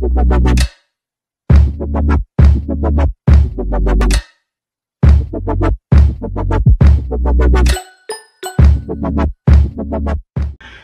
Now, if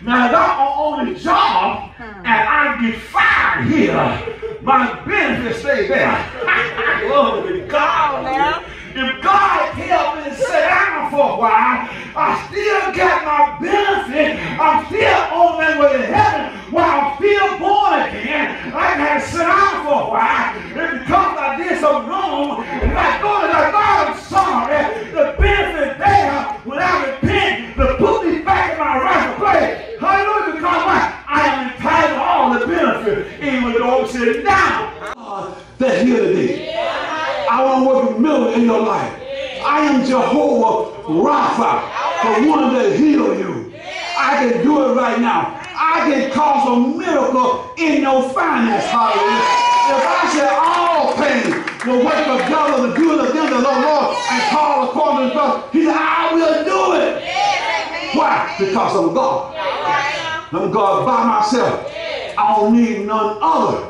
I'm on the job hmm. and I get fired here, my benefits stay there. Glory to God. now. If God help me sit down for a while, I still got my benefit. I'm still on my way to heaven while I'm still born again. I gotta sit down for a while. And because I did something wrong, and I go to God, God, I'm sorry. The benefit there when I repent to put me back in my rightful place. Hallelujah, because why? I am entitled to all the benefit, even though I'm sitting down. Uh, that here today. I want to work a miracle in your life. I am Jehovah Rapha, the one that heal you. I can do it right now. I can cause a miracle in your finance. Hallelujah. If I said all pain will work together to do it against the Lord and call according to God, he said, I will do it. Why? Because I'm God. I'm God by myself. I don't need none other.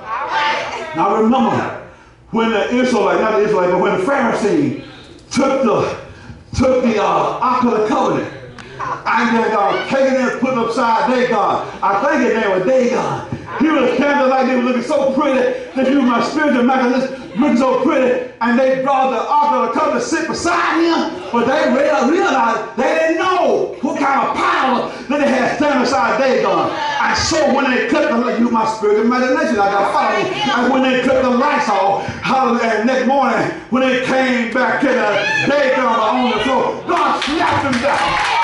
Now remember, when the Israelite, not the Israelite, but when the Pharisee took the took the uh, Ark of the Covenant and then uh, taking it and put it upside Dagon. I think his name was God. He was standing like they were looking so pretty that was my spiritual mechanism looking so pretty, and they brought the Ark of the Covenant to sit beside him, but they realized they didn't know what kind of power that they had standing beside Dagon. And so when they cut the light, you my spiritual imagination, I got follow. And when they cut the lights off, hallelujah, next morning, when they came back to the Dagon on the floor, God slapped them down.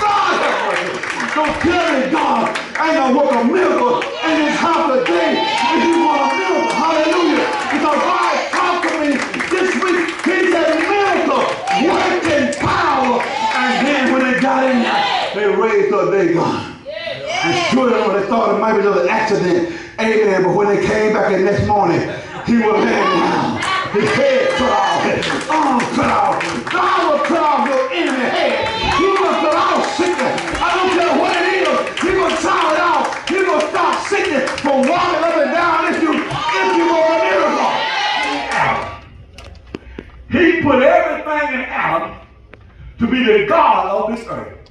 God have mercy. Don't tell me God ain't gonna work a miracle in this house today if you want a miracle. Hallelujah. Because God talked to me this week. He said miracle, working power. And then when they got in there, they up Dagon. And sure enough, they thought it might be another accident. Amen. But when they came back the next morning, he was laying down. His head cut off, his arm cut off. God will cut off your enemy head. He will cut off sickness. I don't care what it is. He will chop it off. He will stop sickness from walking up and down if you if you want a miracle. He put everything in Adam to be the God of this earth.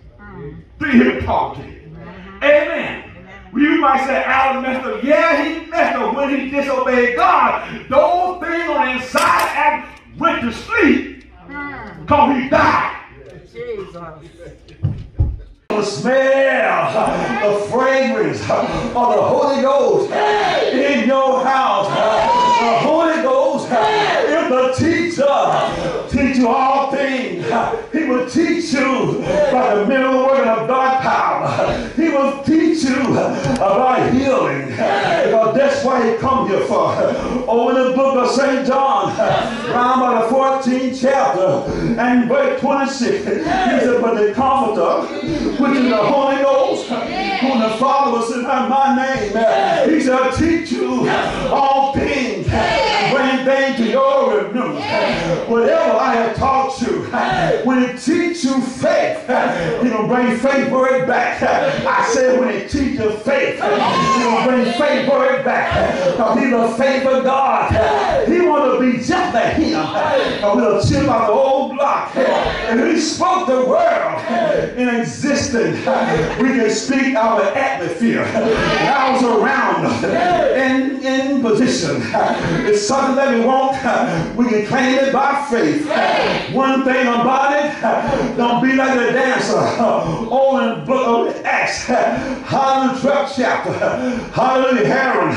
To hear him talk to you. Amen. You might say Adam messed up. Yeah, he messed up when he disobeyed God. Those things on the inside Adam went to sleep hmm. because he died. The smell, the fragrance of the Holy Ghost in your house. The Holy Ghost is the teacher. Teach you all things. He will teach you by the middle working of God power. He will teach you about healing. Because that's why he come here for. Over in the book of St. John, round by the 14th chapter and verse 26, he said, But the Comforter, which is the Holy Ghost, whom the Father will send by my name, he shall teach you all things, bring things to your remembrance. Whatever I have taught you, when it teach you faith, will bring faith word back. I said when it teach you faith, he will bring faith word back. Because he's a faithful God. He want to be just like him. And we'll chip out the old block. And he spoke the world in existence. We can speak our atmosphere. Hours around us in, position. It's something that we want. We can claim it by faith. One thing about it, don't be like a dancer. Oh, in the book of Acts, Hallelujah, 12th chapter. Hallelujah, Herod.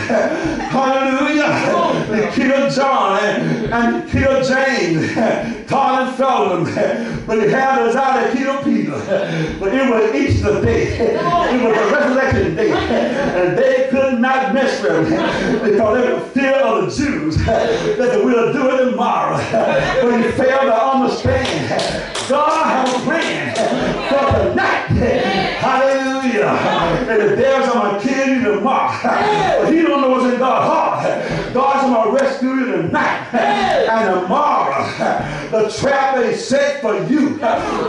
Hallelujah. They killed John and, and killed James. Todd and Felton. But he had us out to kill Peter. But it was Easter day. It was a resurrection day. And they could not mess with him because they were fear of the Jews that we'll do it tomorrow. But he failed to understand. God has a plan for tonight. Hallelujah. And the devil's going to kill you tomorrow. But he don't know what's in God's heart. God's going to rescue you tonight and tomorrow. the trap he set for you.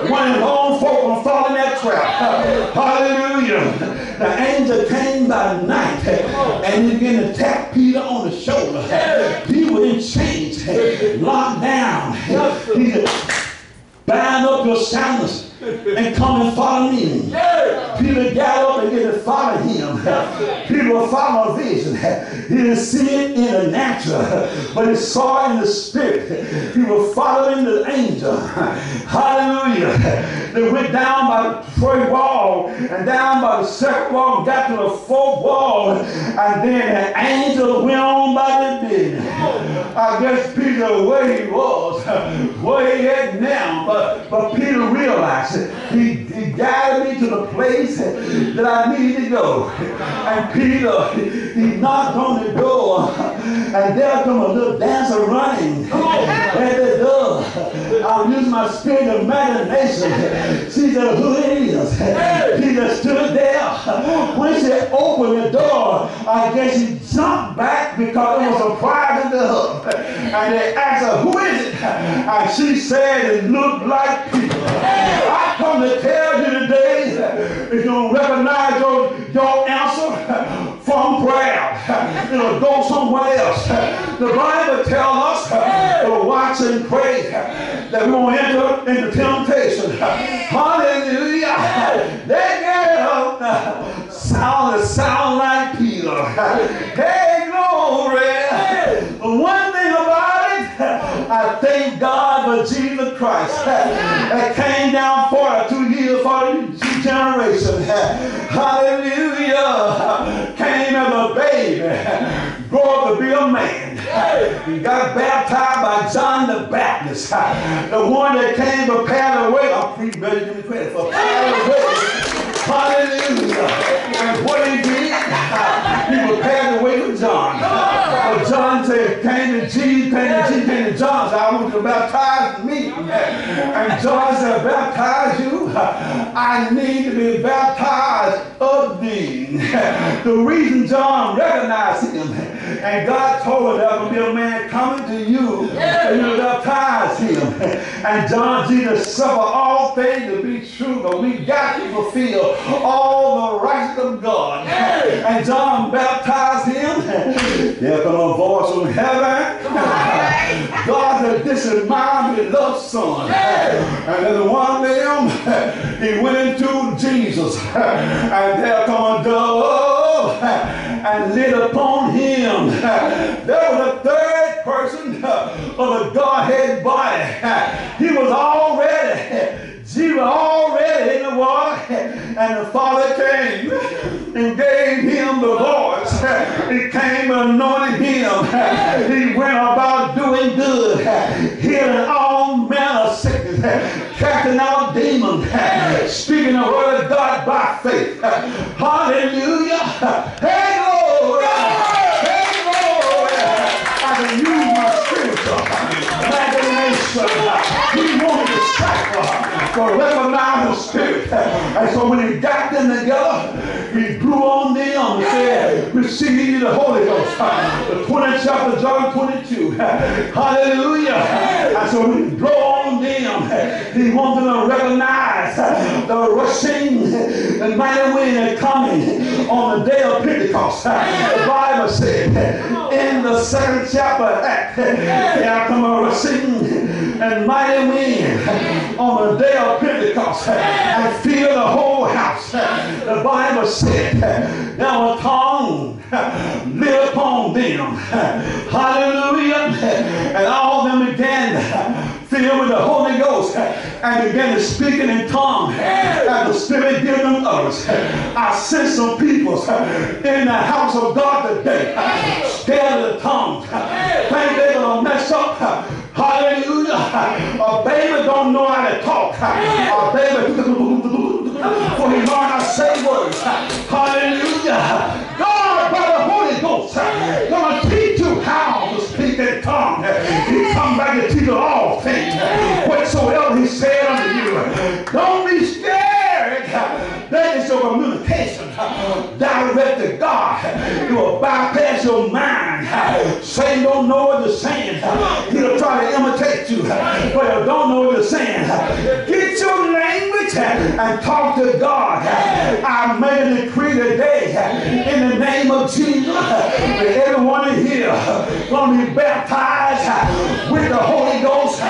One of own folk will fall in that trap. Hallelujah. The angel came by night and he began to tap Peter on the shoulder. He was in chains, locked down. He said, bind up your sandals and come and follow me. Peter got up and didn't follow him. Peter will follow a vision. He didn't see it in the natural, but he saw it in the spirit. He was following the angel. Hallelujah. They went down by the third wall and down by the second wall and got to the fourth wall. And then the angel went on by the business. I guess Peter, where he was, where he at now, but, but Peter realized he, he guided me to the place that I needed to go. And Peter, he knocked on the door, and there come a little dancer running at the door. I'll use my spirit of imagination. She said, who is? Peter stood there. When she opened the door, I guess he jumped back because it was a private door. And they asked her, who is it? And she said it looked like Peter. I come to tell you today, if you don't recognize your, your answer from prayer, it'll go somewhere else. The Bible tells us to watch and pray that we won't enter into temptation. Hallelujah. They get sound, sound like Peter. Hey, glory. One I thank God for Jesus Christ that came down for two years, for two generations. Hallelujah. Came as a baby, grew up to be a man. He got baptized by John the Baptist, the one that came prepared the way. I'm pretty ready to give me credit for prepared the way. Hallelujah. And what he did, he prepared the way for John. John said, came to Jesus, came to Jesus, came to John. So I want you to baptize me. And John said, baptize you? I need to be baptized of thee. The reason John recognized him, and God told him there will be a man coming to you, and you baptize him. And John Jesus suffered all things to be true, but we got to fulfill all the rights of God. And John baptized him. There come a voice from heaven. God said, this is my beloved son. And then one of them, he went into Jesus. And there come a dove and lit upon him. There was a third person of the Godhead body. He was already Jesus already in the water, and the Father came and gave him the voice. He came and anointed him. He went about doing good, healing all manner of sickness, casting out demons, speaking the word of God by faith. Hallelujah. Hey, Lord. Hey, Lord. I can use my spiritual imagination. He wanted to sacrifice recognize the spirit. And so when he got them together, he blew on them and said, receive the Holy Ghost. The 20th chapter, John 22. Hallelujah. And so when he blew on them, he wanted them to recognize the rushing and mighty wind coming on the day of Pentecost. The Bible said in the second chapter there come a rushing and mighty wind on the day of Pentecost and fill the whole house. The Bible said, now a tongue lit upon them. Hallelujah. And all of them began filled with the Holy Ghost and began to speak in tongues as the Spirit gave them utterance. I sent some people in the house of God today scared of the tongues. Think they're going to mess up. Hallelujah. A baby don't know how to talk. A baby for he learn how to say words. Hallelujah. God by the Holy Ghost going to teach you how to speak in tongue. He come back and teach you all things. Whatsoever he said unto you. Don't be scared. That is your communication direct to God. You will bypass your mind. Satan don't know what you're saying. He'll try to imitate you, but you don't know what you're saying. Get your language and talk to God. I made a decree today in the name of Jesus that everyone in here going to be baptized with the Holy Ghost,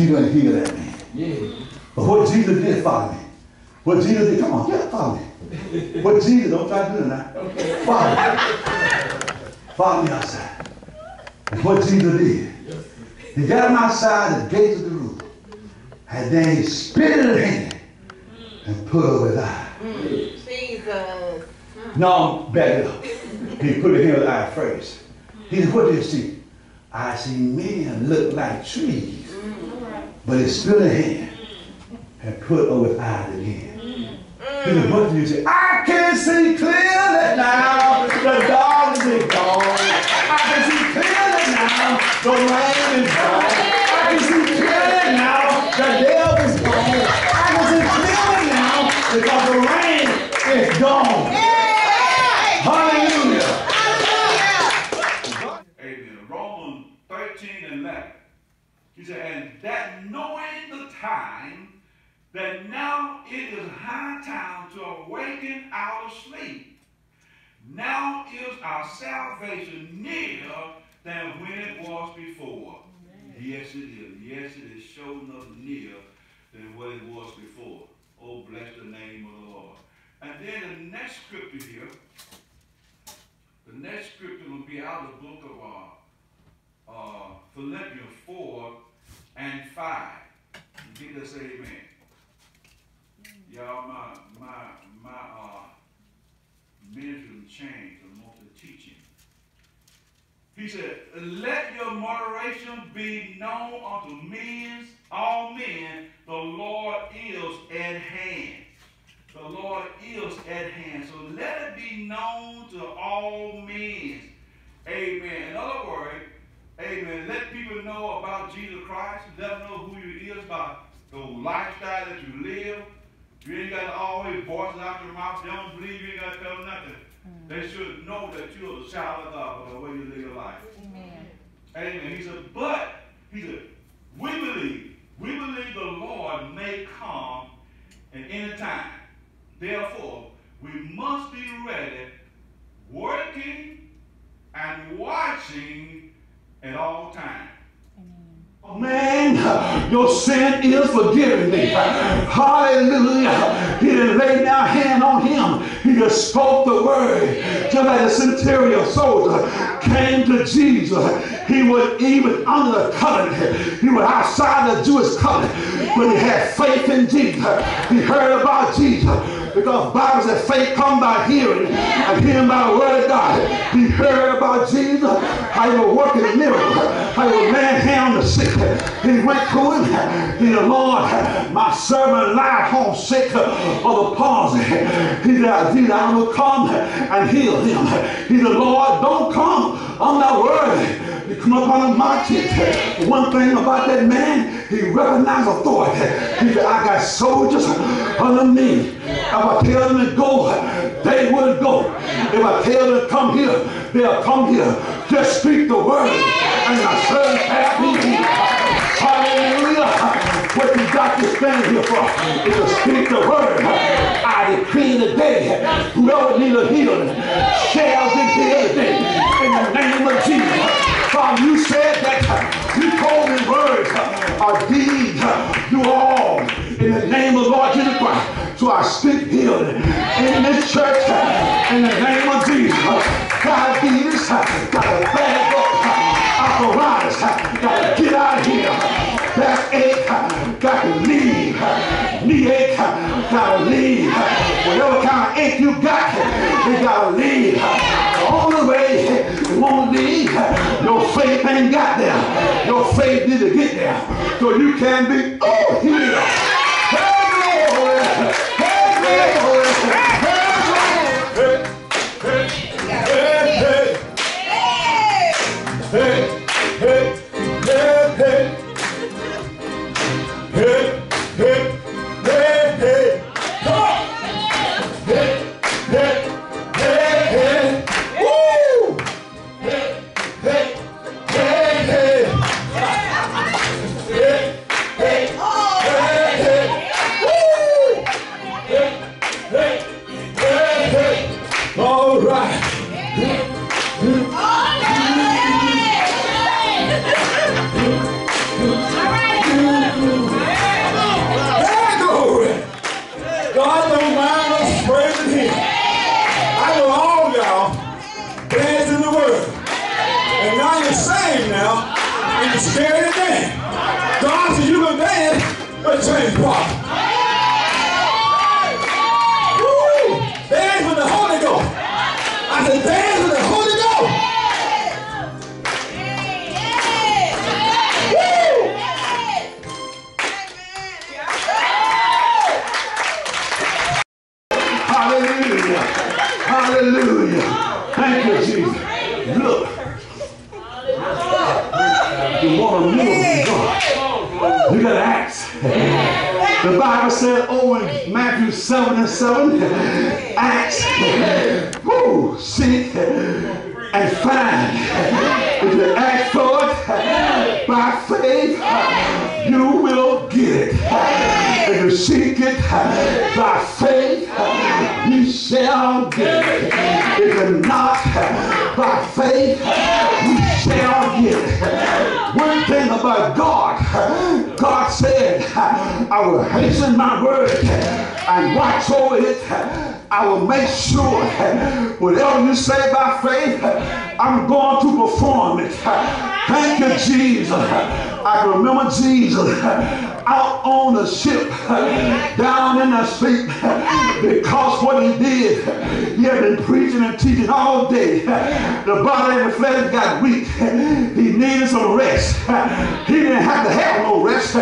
if you gonna heal that man. Yeah. But what Jesus did, follow me. What Jesus did, come on, get follow me. What Jesus, don't try to do it now. Follow me. Follow me outside. That's what Jesus did. He got him outside the gates of the room. And then he spit in his hand and put over his eye. Jesus. No, back it up. He put it in his eye first. He said, what do you see? I see men look like trees. But his hand and put over his eyes again. Said, what do you see? I can see clearly now. The darkness is gone. I can see clearly now. The rain is gone. I can see now. The devil is gone. I can see now because the rain is gone. He said, and that knowing the time, that now it is high time to awaken out of sleep. Now is our salvation nearer than when it was before. Yes, it is. Yes, it is showing up nearer than what it was before. Oh, bless the name of the Lord. And then the next scripture here, the next scripture will be out of the book of uh, uh, Philippians 4 and 5. You get this, amen. Y'all, my, my, my, uh, ministry changed amongst the teaching. He said, let your moderation be known unto men, all men, the Lord is at hand. The Lord is at hand. So let it be known to all men. Amen. In other words, amen, let people know about Jesus Christ. Let them know who he is by the lifestyle that you live. You ain't got to always voice it out your mouth. They don't believe you ain't got to tell them nothing. Mm. They should know that you're the child of God by the way you live your life. Amen. Amen. He said, but, he said, we believe, we believe the Lord may come at any time. Therefore, we must be ready, working and watching at all times. Oh, man, your sin is thee. Hallelujah. He didn't lay down hand on him. He just spoke the word. Just like the centurion soldier came to Jesus. He was even under the covenant. He was outside the Jewish covenant. But he had faith in Jesus. He heard about Jesus. Because Bible says faith come by hearing and hearing by the word of God. He heard about Jesus, how he was working miracles, how he was laying hand the sick. He went to him. He said, Lord, my servant lied home sick of the palsy. He said, Jesus, I will come and heal him. He said, Lord, don't come. I'm not worthy. You come up on a mountain. One thing about that man, he recognized authority. He said, I got soldiers under me. If I tell them to go, they will go. If I tell them to come here, they'll come here. Just speak the word, and my son shall be. Hallelujah. What you got to stand here for is to speak the word. I decree today, whoever needs a healing shall be healed. In the name of Jesus. Father, you said that you told me words, a deed, do all in the name of Lord Jesus Christ. So I speak healing in this church in the name of Jesus. Diabetes, got a bad arthritis, got to get out of here. Back ache, got to leave. Knee ache, got to leave. Whatever kind of ache you got, you got to leave. The only way you won't leave, your faith ain't got there. Your faith need to get there. So you can be oh, healed. Hey, glory. Hey, glory. ain't saved now, and you scared to dance. God said, you can dance, but change, Paul. Bible said over in Matthew 7 and 7, ask, woo, seek, and find. If you ask for it by faith, you will get it. If you seek it by faith, you shall get it. If you not by faith, I will hasten my word and watch over it. I will make sure whatever you say by faith, I'm going to perform it. Thank you, Jesus. I remember Jesus out on the ship, down in the sleep, because what he did, he had been preaching and teaching all day. The body and the flesh got weak. He needed some rest. He didn't have to have no rest.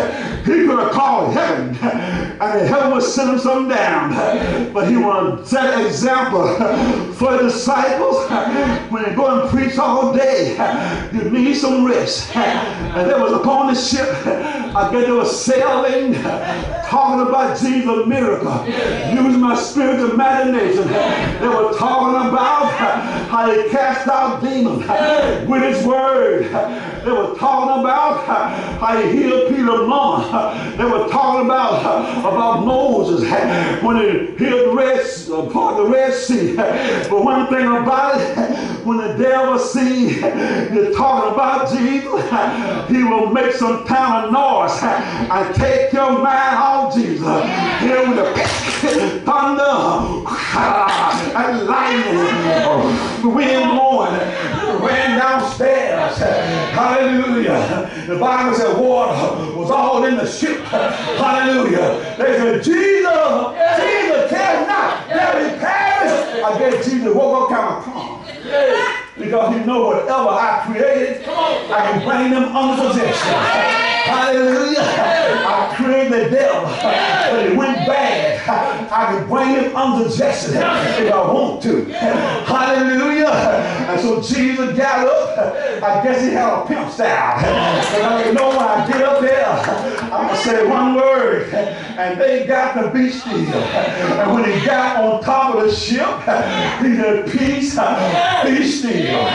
He could have called heaven, and heaven would send him some down. But he wanted to set an example for the disciples. When they go and preach all day, you need some rest. And there was upon the ship, I guess they were sailing, talking about Jesus' miracle, using my spiritual imagination. They were talking about how he cast out demons with his word. They were talking about how he healed Peter's mama. They were talking about about Moses when he healed the Red, uh, part of the Red Sea. But one thing about it, when the devil see you're talking about Jesus, he will make some kind of noise and take your mind off Jesus. Here with the thunder and lightning, the wind blowing, ran downstairs. Hallelujah. The Bible said water was all in the ship. Hallelujah. They said, Jesus, Jesus, tell not that we perish. I guess Jesus woke up kind of calm. Because he know whatever I created, I can bring them under possession. Hallelujah. I created the devil, but it went bad. I can bring him under possession if I want to. Hallelujah. And so Jesus got up. I guess he had a pimp style. And I know when I get up there, I'm going to say one word. And they got to be still. And when he got on top of the ship, he said, peace, be still.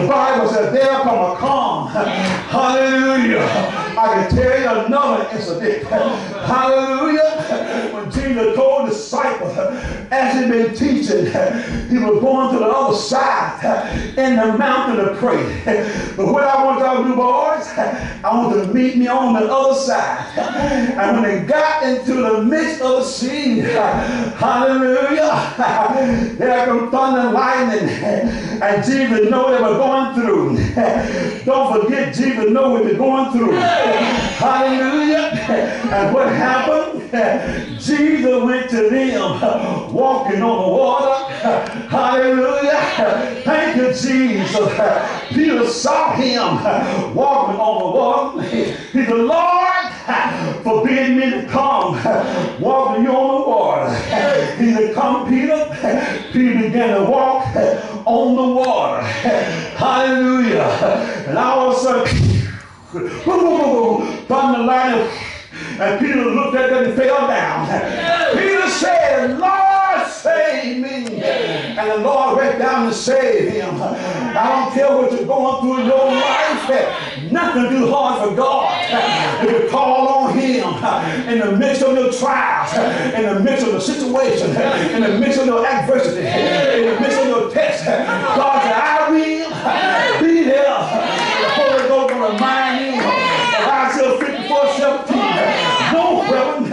The Bible says, there come a calm. Hallelujah. I can tell you another incident. Hallelujah. When Jesus told the disciples, as he been teaching, he was going to the other side in the mountain to pray. But what I want y'all to do, boys, I want to meet me on the other side. And when they got into the midst of the sea, hallelujah, there come thunder and lightning. And Jesus knew they were going through. Don't forget, Jesus know what you're going through. Hallelujah. And what happened? Jesus went to them walking on the water. Hallelujah. Thank you, Jesus. Peter saw him walking on the water. He said, Lord, forbid me to come walking you on the water. He said, Come, Peter. Peter began to walk on the water. Hallelujah. And all of a sudden, thunder lightning, and Peter looked at them and fell down. Peter said, Lord, save me. And the Lord went down to save him. I don't care what you're going through in your life. Nothing too hard for God. Call on him in the midst of your trials, in the midst of the situation, in the midst of your adversity, in the midst of your test, God said, I will be there. The Holy Ghost will remind you of Isaiah 54, 17. No weapon,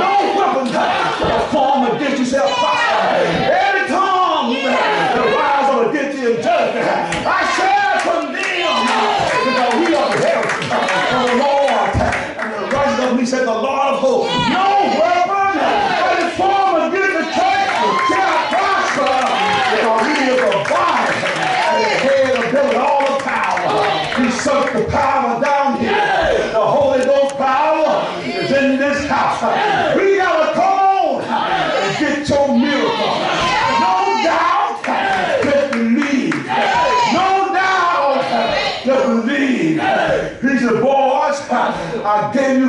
no weapon that form against you shall prosper. Every tongue that rise up against you in judgment, I shall condemn because we are the heritage. much. I gave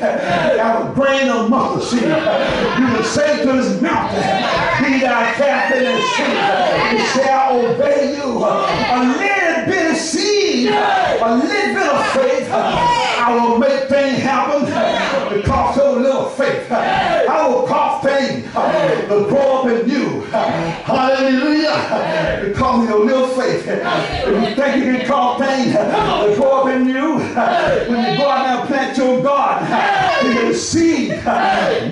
you faith as a grain of mustard seed. You can say to this mountain, Be thy cast in the sea. It shall obey you. A little bit of seed, a little bit of faith. I will make things happen because of a little faith. I will cause things to grow up in you. Hallelujah. Because of your little faith. If you think you can cause things to grow up in you, when you go out there and garden, the seed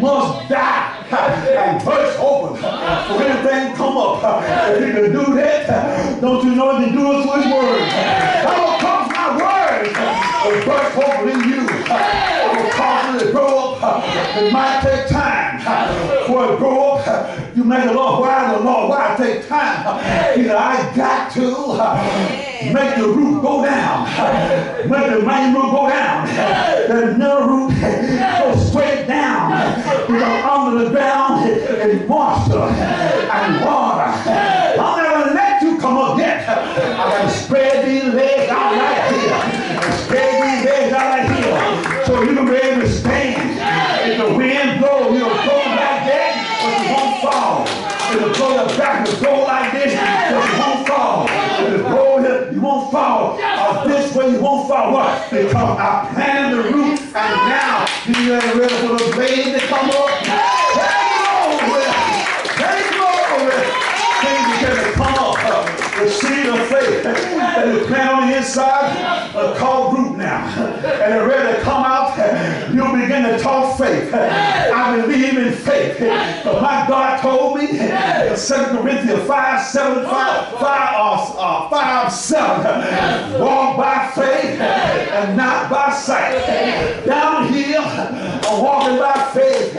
must die and burst open for anything come up. If you can do that, don't you know he can do it through his word? I will cause my word to burst open in you. I will cause it to grow up. It might take time for it to grow up. You make a Lord why the Lord why it take time. He said, I got to make the roof go down. Make the main roof go down. The nerve roof go straight down. Because under the ground is moisture and water. Because I planted the root, and now ain't ready for the blade to come up. Take glory. Things come up. The seed of faith that is planted on the inside are called root now. And they're ready to come out. Begin to talk faith. I believe in faith. But my God told me in 2 Corinthians 5, 7, 5, 5, uh, uh, 5, 7. Walk by faith and not by sight. Down here, I'm walking by faith,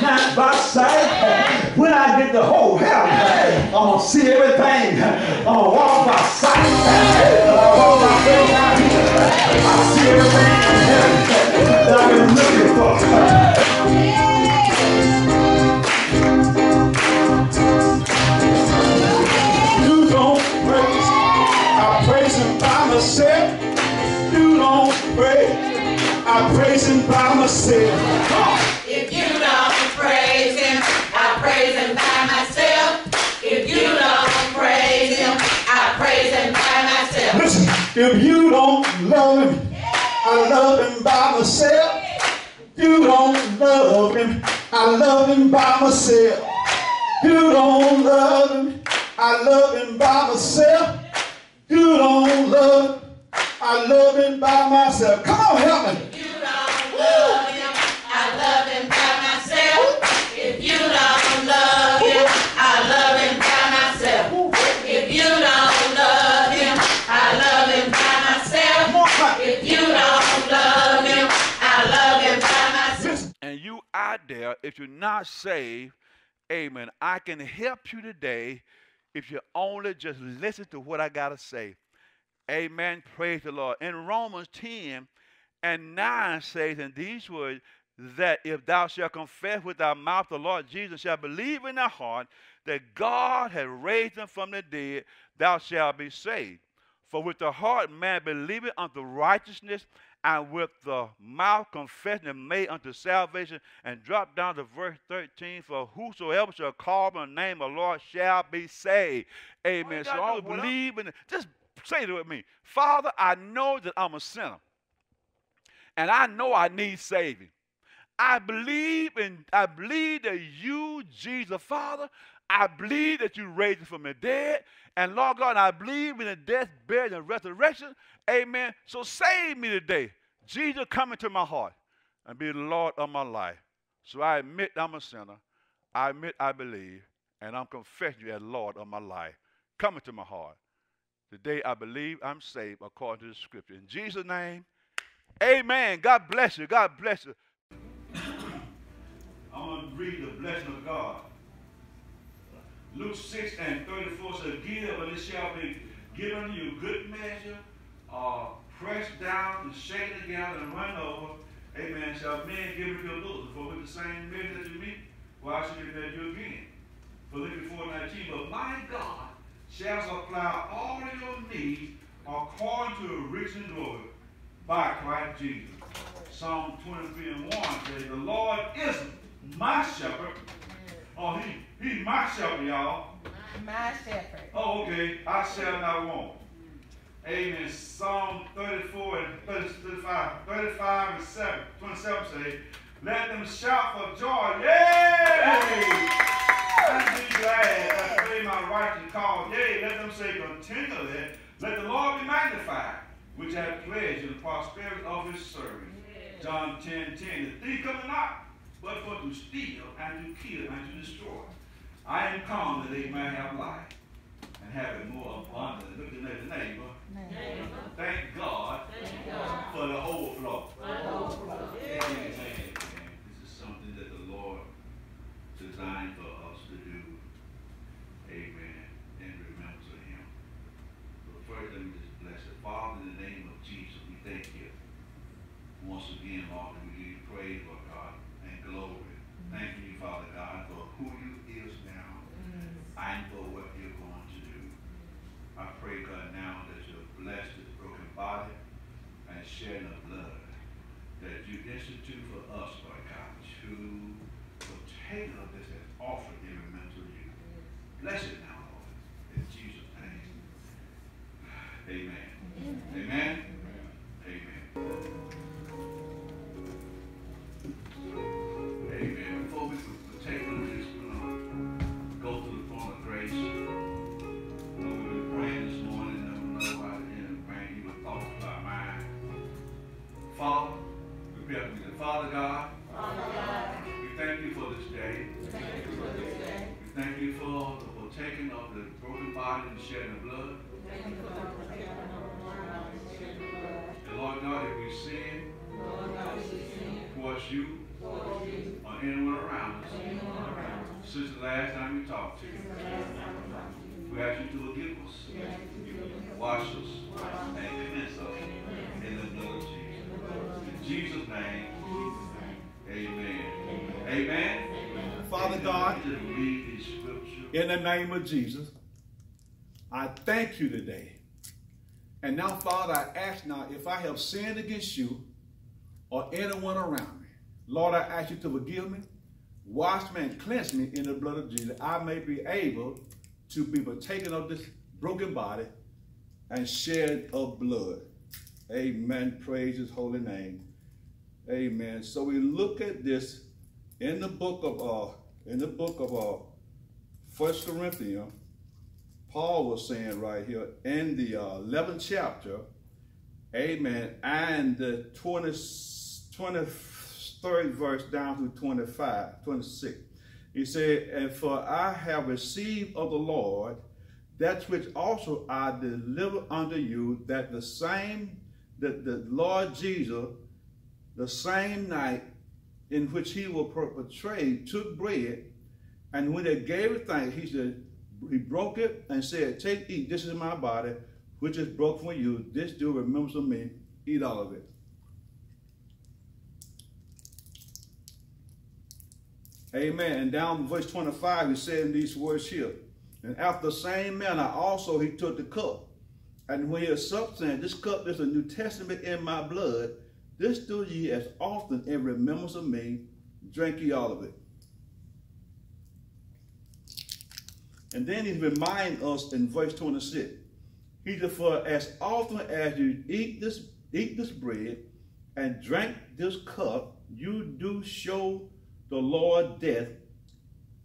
not by sight. When I get the whole heaven, I'm going to see everything. I'm going to walk by sight. I walk by faith. I see everything for. You don't praise, I praise him by myself. You don't praise, I praise him by myself. If you don't praise him, I praise him by myself. If you don't praise him, I praise him by myself. Listen, if you don't love him, I love him by myself. You don't love him, I love him by myself. You don't love him, I love him by myself. You don't love him, I love him by myself. Come on, help me. If you're not saved, amen, I can help you today if you only just listen to what I got to say. Amen. Praise the Lord. In Romans 10 and 9 says in these words that if thou shalt confess with thy mouth the Lord Jesus, shalt believe in thy heart that God has raised him from the dead, thou shalt be saved. For with the heart man believeth unto righteousness, and with the mouth confession made unto salvation. And drop down to verse 13. For whosoever shall call on the name of the Lord shall be saved. Amen. So I do is what believe in it. Just say it with me. Father, I know that I'm a sinner. And I know I need saving. I believe in I believe that you, Jesus, Father, I believe that you raised him from the dead. And Lord God, I believe in the death, burial, and resurrection. Amen. So save me today. Jesus, come into my heart and be the Lord of my life. So I admit I'm a sinner. I admit I believe, and I'm confessing you as Lord of my life. Come into my heart. Today I believe I'm saved according to the scripture. In Jesus' name, amen. God bless you. God bless you. I'm going to read the blessing of God. Luke 6 and 34 says, Give, and it shall be given you good measure, uh, pressed down and shaken together and run over. Amen. Shall men give it your bosom? For with the same measure that you meet, why should it measure you again? Philippians 4 19. But my God shall supply all your needs according to a rich and glory by Christ Jesus. Psalm 23 and 1 says, The Lord is my shepherd. Oh, he, he's my shepherd, y'all. My shepherd. Oh, okay. I shall not want. Amen. Psalm 34 and 35, 35 and 7, 27 say, Let them shout for joy. Yay! And be glad that pray my righteous cause. Yea, let them say continually, Let the Lord be magnified, which hath pleasure in the prosperity of his servants. John 10 10. The thief cometh not, but for to steal and to kill and to destroy. I am come that they may have life and have it more abundantly. Look at the neighbor. Thank God, Thank God. for the overflow. For the overflow. Amen. This is something that the Lord designed for us of the broken body and shedding of blood. And Lord God, if we sin towards you? or anyone around us? Since the last time we talked to you, we ask you to forgive us, wash us, and cleanse us in the blood of Jesus. In Jesus' name, amen. Amen. Father God, In the name of Jesus, I thank you today. And now, Father, I ask now if I have sinned against you or anyone around me, Lord, I ask you to forgive me, wash me, and cleanse me in the blood of Jesus. I may be able to be partaken of this broken body and shed of blood. Amen. Praise his holy name. Amen. So we look at this in the book of uh in the book of uh First Corinthians, Paul was saying right here in the uh, 11th chapter, amen, and the 20, 23rd verse down to 25, 26. He said, And for I have received of the Lord that which also I deliver unto you, that the same, that the Lord Jesus, the same night in which he was portrayed, took bread, and when they gave it thanks, he said, he broke it and said, Take, eat, this is my body, which is broken for you. This do remembrance of me. Eat all of it. Amen. And down in verse 25, he said in these words here, And after the same manner also he took the cup. And when he had supped, saying, This cup is a New Testament in my blood. This do ye as often in remembrance of me. Drink ye all of it. And then he reminds us in verse 26. He said, For as often as you eat this, eat this bread and drink this cup, you do show the Lord death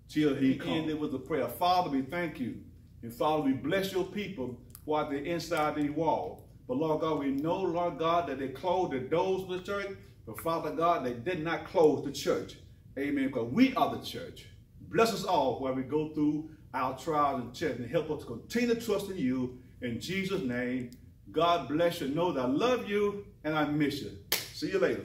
till he comes. Ended with a prayer. Father, we thank you. And Father, we bless your people who are the inside these walls. But Lord God, we know, Lord God, that they closed the doors of the church. But Father God, they did not close the church. Amen. Because we are the church. Bless us all while we go through our trials and tests and help us continue to trust in you. In Jesus' name, God bless you. Know that I love you and I miss you. See you later.